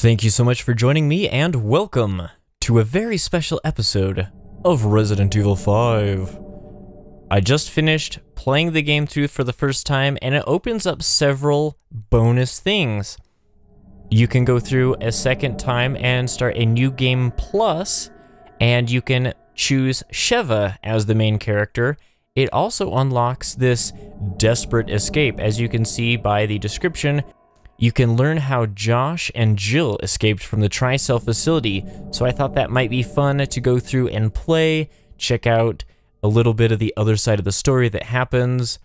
Thank you so much for joining me and welcome to a very special episode of Resident Evil 5. I just finished playing the game through for the first time and it opens up several bonus things. You can go through a second time and start a new game plus and you can choose Sheva as the main character. It also unlocks this desperate escape as you can see by the description you can learn how Josh and Jill escaped from the Tricell facility, so I thought that might be fun to go through and play, check out a little bit of the other side of the story that happens.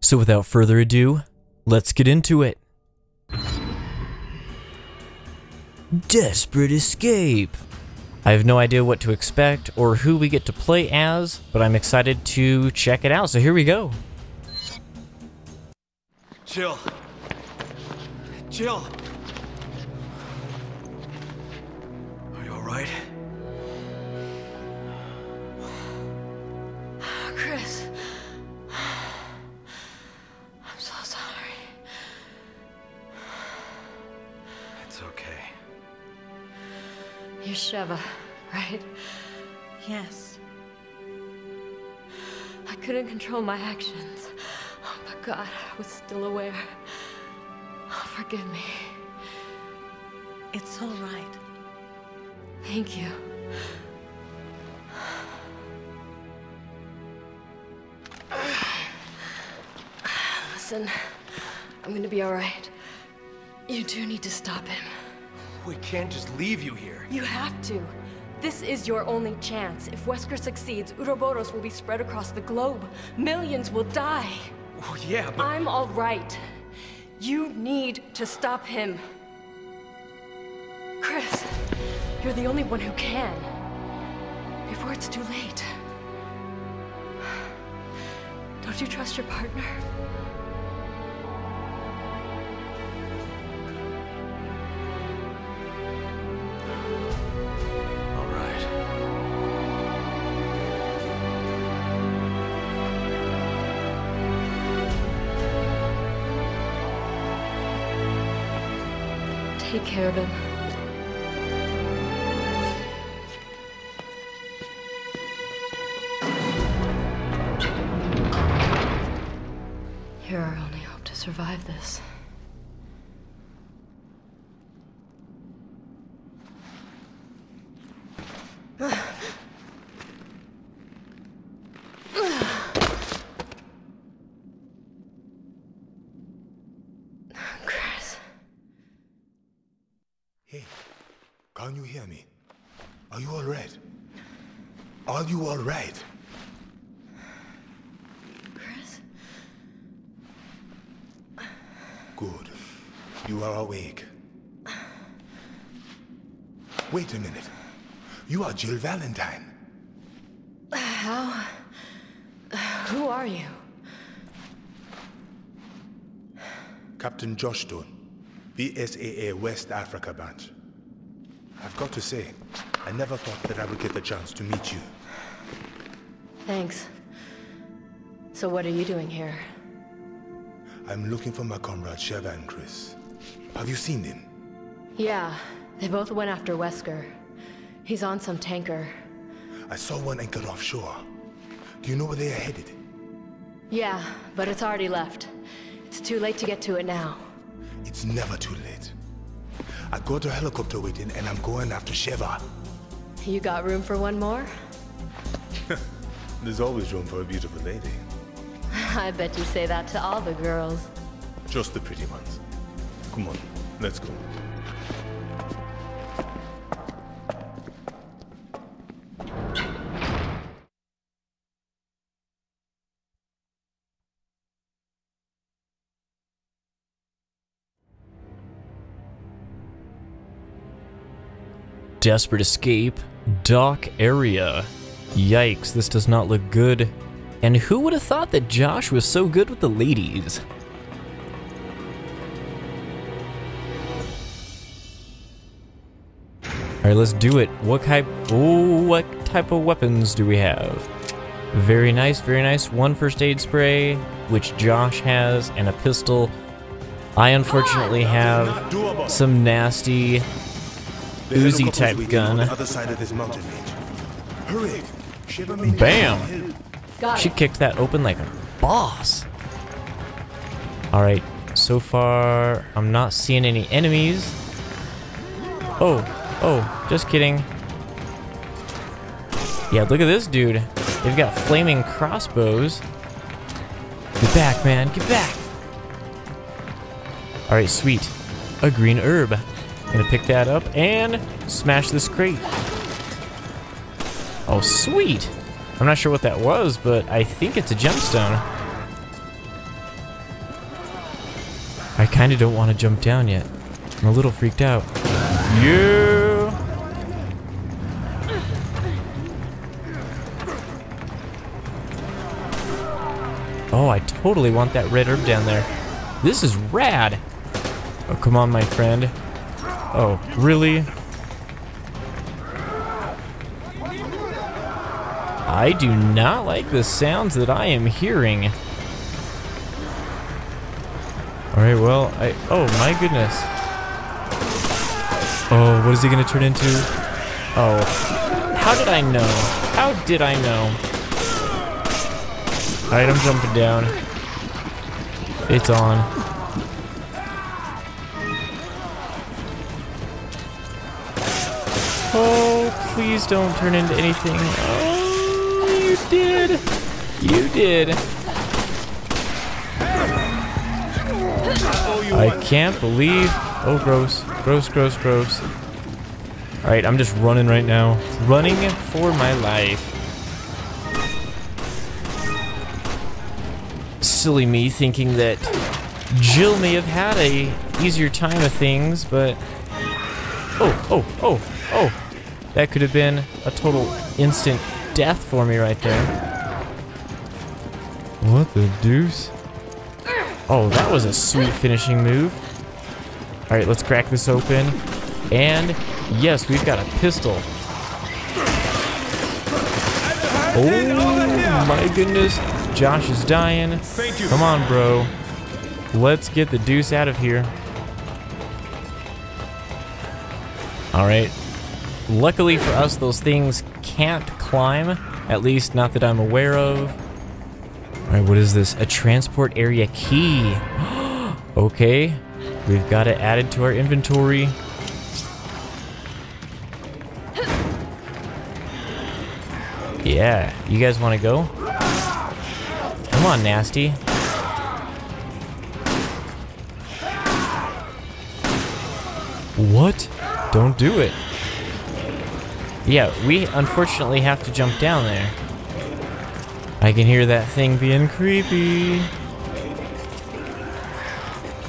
So without further ado, let's get into it. Desperate Escape. I have no idea what to expect or who we get to play as, but I'm excited to check it out, so here we go. Jill. Jill. Are you alright? Chris. I'm so sorry. It's okay. You're Sheva, right? Yes. I couldn't control my actions. Oh, but God, I was still aware. Forgive me. It's all right. Thank you. Listen, I'm gonna be alright. You do need to stop him. We can't just leave you here. You have to. This is your only chance. If Wesker succeeds, Uroboros will be spread across the globe. Millions will die. Well, yeah, but I'm all right. You need to stop him. Chris, you're the only one who can. Before it's too late. Don't you trust your partner? Take care of him. You're our only hope to survive this. Chris. Hey, can you hear me? Are you all right? Are you all right? Chris? Good. You are awake. Wait a minute. You are Jill Valentine. How? Who are you? Captain Josh Stone, BSAA West Africa branch. I've got to say, I never thought that I would get the chance to meet you. Thanks. So what are you doing here? I'm looking for my comrade Sheva and Chris. Have you seen them? Yeah, they both went after Wesker. He's on some tanker. I saw one anchored offshore. Do you know where they are headed? Yeah, but it's already left. It's too late to get to it now. It's never too late. I got a helicopter waiting and I'm going after Sheva. You got room for one more? There's always room for a beautiful lady. I bet you say that to all the girls. Just the pretty ones. Come on, let's go. Desperate Escape, Dock Area. Yikes, this does not look good. And who would have thought that Josh was so good with the ladies? Alright, let's do it. What type oh, what type of weapons do we have? Very nice, very nice. One first aid spray, which Josh has, and a pistol. I unfortunately have some nasty Uzi type gun. On the other side of this mountain. Hurry! Shiver me Bam. down the hill. Got She kicked that open like a boss. All right, so far I'm not seeing any enemies. Oh, oh, just kidding. Yeah, look at this dude. They've got flaming crossbows. Get back, man, get back. All right, sweet. A green herb. Gonna pick that up and smash this crate. Sweet. I'm not sure what that was, but I think it's a gemstone. I kind of don't want to jump down yet. I'm a little freaked out. Yeah. Oh, I totally want that red herb down there. This is rad. Oh, come on, my friend. Oh, really? I do not like the sounds that I am hearing. Alright, well, I... Oh, my goodness. Oh, what is he gonna turn into? Oh. How did I know? How did I know? Alright, I'm jumping down. It's on. Oh, please don't turn into anything. Oh, you did. You did. I can't believe. Oh, gross. Gross, gross, gross. Alright, I'm just running right now. Running for my life. Silly me thinking that Jill may have had a easier time of things, but... Oh, oh, oh, oh. That could have been a total instant death for me right there. What the deuce? Oh, that was a sweet finishing move. Alright, let's crack this open. And yes, we've got a pistol. Oh my goodness. Josh is dying. Come on, bro. Let's get the deuce out of here. Alright. Luckily for us, those things can't climb. At least not that I'm aware of. Alright, what is this? A transport area key. okay. We've got it added to our inventory. Yeah, you guys want to go? Come on, Nasty. What? Don't do it. Yeah, we unfortunately have to jump down there. I can hear that thing being creepy.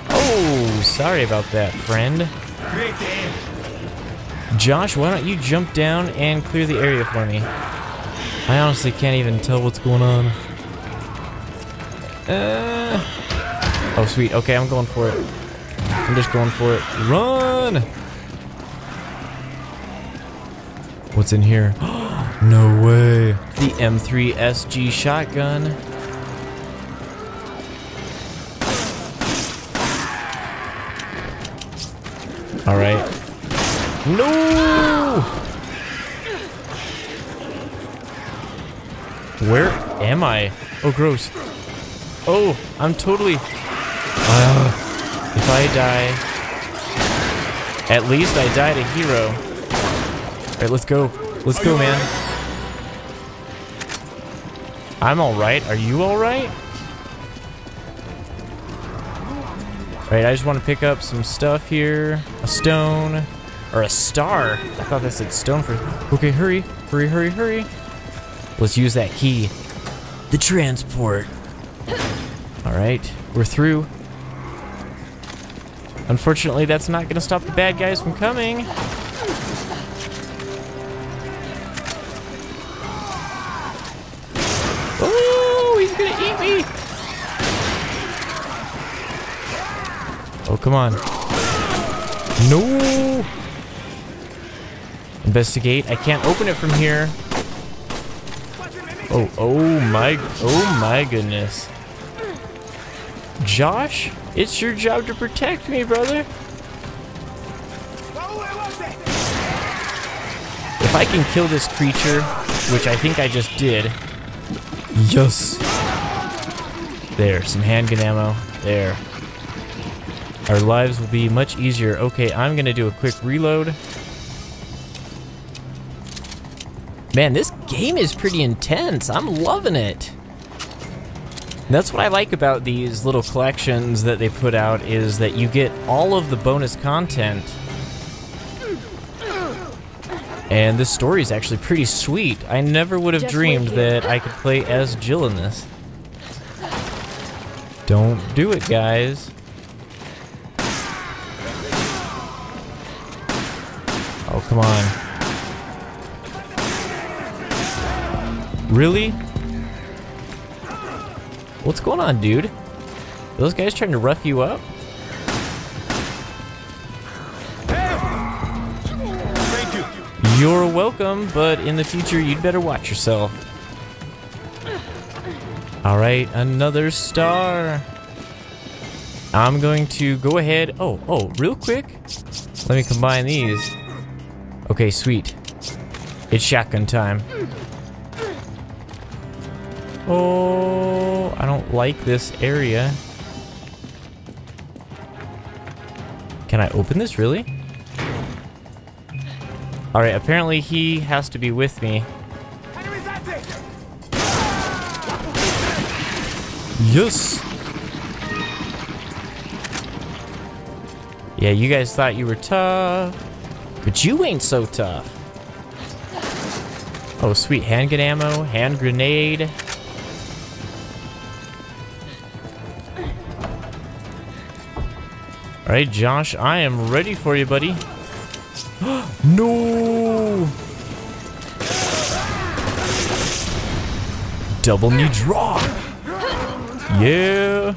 Oh, sorry about that, friend. Josh, why don't you jump down and clear the area for me? I honestly can't even tell what's going on. Uh, oh, sweet. Okay, I'm going for it. I'm just going for it. Run! What's in here? no way. The M3 SG shotgun. All right. No! Where am I? Oh, gross. Oh, I'm totally... Uh, if I die... At least I died a hero. Alright, let's go. Let's go, man. I'm alright. Are you alright? Alright, I just want to pick up some stuff here. A stone. Or a star. I thought that said stone for... Okay, hurry. Hurry, hurry, hurry. Let's use that key. The transport. Alright, we're through. Unfortunately, that's not going to stop the bad guys from coming. Oh, come on. No. Investigate. I can't open it from here. Oh, oh my, oh my goodness. Josh, it's your job to protect me, brother. If I can kill this creature, which I think I just did. Yes. There, some handgun ammo. There. Our lives will be much easier. Okay, I'm gonna do a quick reload. Man, this game is pretty intense. I'm loving it. That's what I like about these little collections that they put out is that you get all of the bonus content. And this story is actually pretty sweet. I never would have dreamed that I could play as Jill in this. Don't do it, guys. Oh, come on. Really? What's going on, dude? Those guys trying to rough you up? You're welcome, but in the future, you'd better watch yourself. Alright, another star. I'm going to go ahead. Oh, oh, real quick. Let me combine these. Okay, sweet. It's shotgun time. Oh, I don't like this area. Can I open this, really? Alright, apparently he has to be with me. Yes! Yeah, you guys thought you were tough, but you ain't so tough. Oh, sweet. Handgun ammo, hand grenade. Alright, Josh, I am ready for you, buddy. no! Double knee drop! Yeah!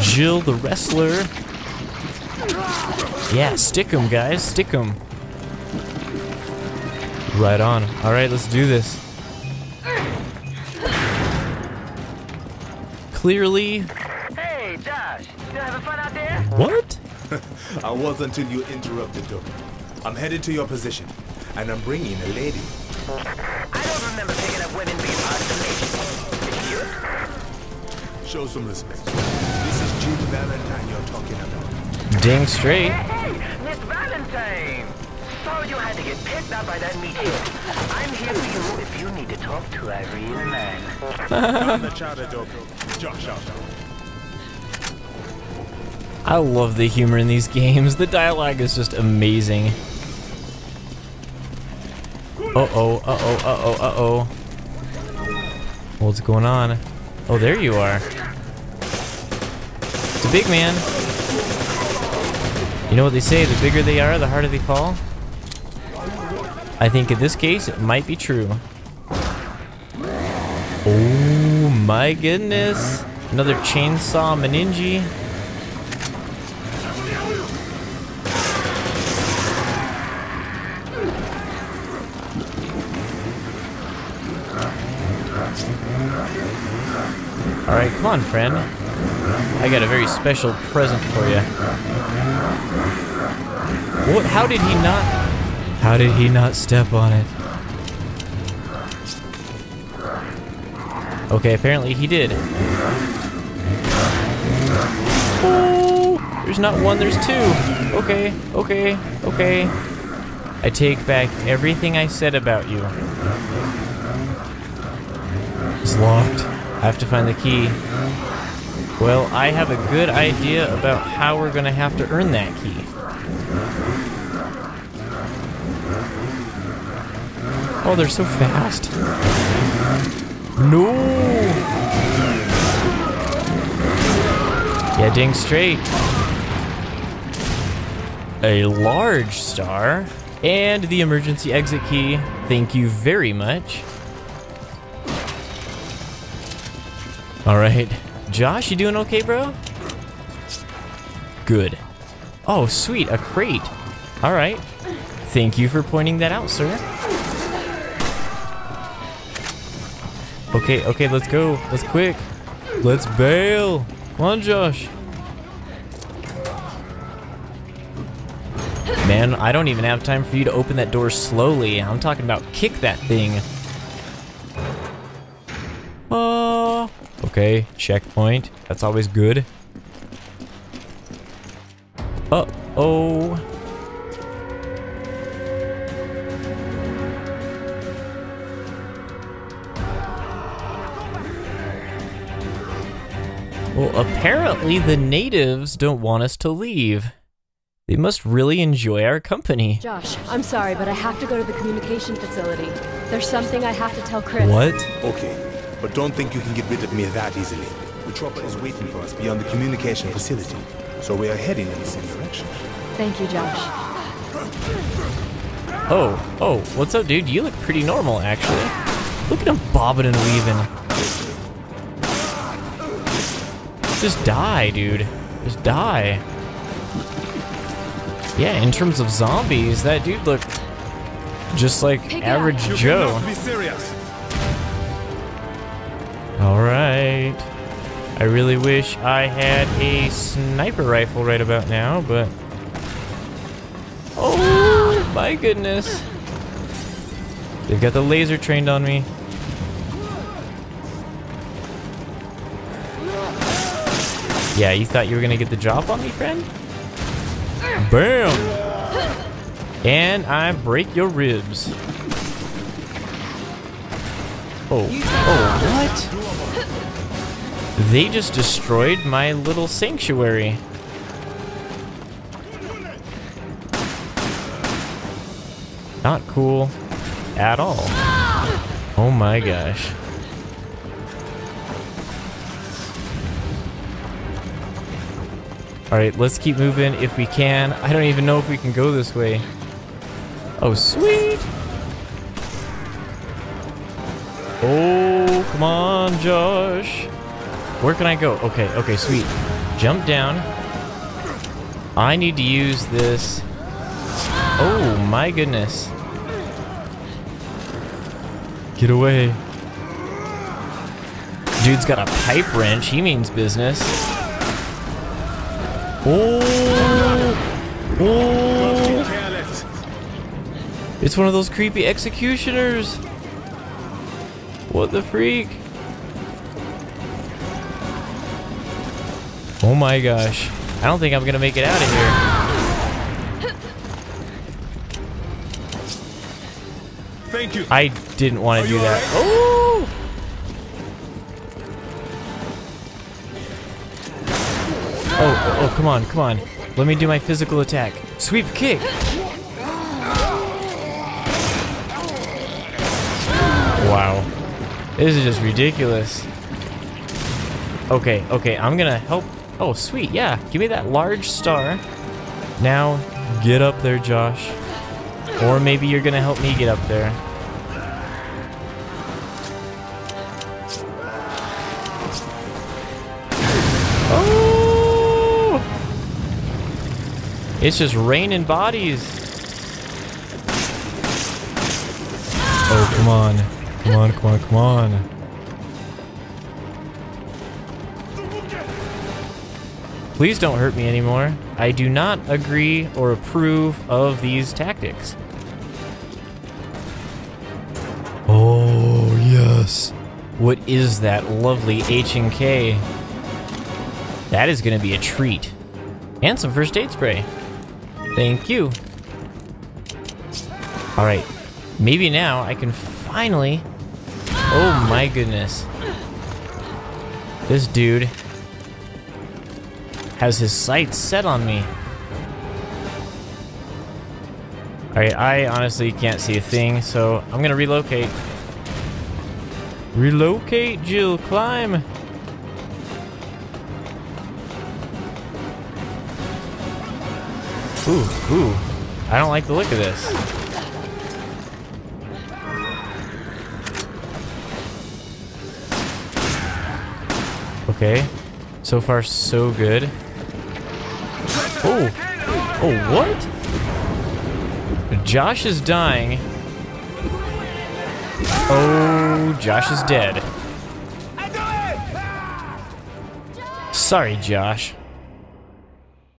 Jill the wrestler. Yeah, stick him, guys, stick him. Right on. Alright, let's do this. Clearly. Hey, Josh, you having fun out there? What? I was until you interrupted, Doc. I'm headed to your position, and I'm bringing a lady. I don't remember picking up women being part of the nation. You? Show some respect. This is Jill Valentine you're talking about. Ding straight. Hey, Miss Valentine! Sorry you had to get picked up by that meathead. I'm here for you if you need to talk to a real man. I'm the charter, Doc. Josh out. I love the humor in these games. The dialogue is just amazing. Uh oh, uh oh, uh oh, uh oh. What's going on? Oh, there you are. It's a big man. You know what they say, the bigger they are, the harder they fall? I think in this case, it might be true. Oh my goodness. Another chainsaw Majini. Alright, come on, friend. I got a very special present for you. What? How did he not? How did he not step on it? Okay, apparently he did. Oh, there's not one, there's two. Okay, okay, okay. I take back everything I said about you. It's locked. I have to find the key. Well, I have a good idea about how we're gonna have to earn that key. Oh, they're so fast. No! Yeah, ding straight. A large star. And the emergency exit key. Thank you very much. Alright. Josh, you doing okay, bro? Good. Oh, sweet, a crate. Alright. Thank you for pointing that out, sir. Okay, okay, let's go. Let's quick. Let's bail. Come on, Josh. Man, I don't even have time for you to open that door slowly. I'm talking about kick that thing. Okay, checkpoint. That's always good. Uh-oh. Well, apparently the natives don't want us to leave. They must really enjoy our company. Josh, I'm sorry, but I have to go to the communication facility. There's something I have to tell Chris. What? Okay, but don't think you can get rid of me that easily. The chopper is waiting for us beyond the communication facility, so we are heading in the same direction. Thank you, Josh. Oh, oh, what's up, dude? You look pretty normal, actually. Look at him bobbing and weaving. Just die, dude. Just die. Yeah, in terms of zombies, that dude looked just like Pick average. Joe. I really wish I had a sniper rifle right about now, but... Oh, my goodness. They've got the laser trained on me. Yeah, you thought you were gonna get the drop on me, friend? Bam! And I break your ribs. Oh, oh, what? They just destroyed my little sanctuary. Not cool at all. Oh my gosh. Alright, let's keep moving if we can. I don't even know if we can go this way. Oh, sweet! Oh, come on, Josh. Where can I go? Okay, okay, sweet. Jump down. I need to use this. Oh, my goodness. Get away. Dude's got a pipe wrench. He means business. Oh! Oh! It's one of those creepy executioners. What the freak? Oh my gosh. I don't think I'm gonna make it out of here. Thank you. I didn't want to do that. alright? Oh! Oh, oh, come on, come on. Let me do my physical attack. Sweep kick. Wow. This is just ridiculous. Okay, okay, I'm gonna help. Oh, sweet, yeah. Give me that large star. Now, get up there, Josh. Or maybe you're gonna help me get up there. Oh! It's just raining bodies. Oh, come on. Come on, come on, come on. Please don't hurt me anymore. I do not agree or approve of these tactics. Oh, yes. What is that lovely H and K? That is going to be a treat. And some first aid spray. Thank you. All right. Maybe now I can finally... Oh my goodness. This dude has his sights set on me. Alright, I honestly can't see a thing, so I'm gonna relocate. Relocate, Jill, climb! Ooh, ooh. I don't like the look of this. Okay. So far, so good. Oh. What? Josh is dying. Oh, Josh is dead. Sorry, Josh.